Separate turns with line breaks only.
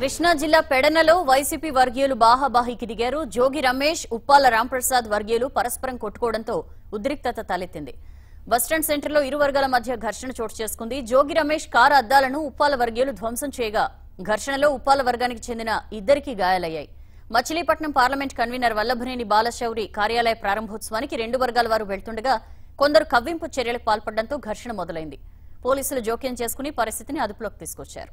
కృష్ణా జిల్లా పెడనలో వైసీపీ వర్గీయులు బాహాబాహికి దిగారు. జోగి రమేష్ ఉప్పాల రాంప్రసాద్ వర్గీయులు పరస్పరం కొట్టుకోవడంతో ఉద్రిక్తత తలెత్తింది. బస్టాండ్ సెంటర్లో ఇరు వర్గాల మధ్య ఘర్షణ చోటు చేసుకుంది. జోగి రమేష్ కారు అద్దాలను ఉప్పాల వర్గీయులు ధ్వంసం చేయగా ఘర్షణలో ఉప్పాల వర్గానికి చెందిన ఇద్దరికి గాయాలయ్యాయి. మచిలీపట్నం పార్లమెంట్ కన్వీనర్ వల్లభనేని బాలశౌరి కార్యాలయ ప్రారంభోత్సవానికి రెండు వర్గాల వారు వెళ్తుండగా కొందరు కవ్వింపు చర్యలకు పాల్పడడంతో ఘర్షణ మొదలైంది. పోలీసులు జోక్యం చేసుకుని పరిస్థితిని అదుపులోకి తీసుకొచ్చారు.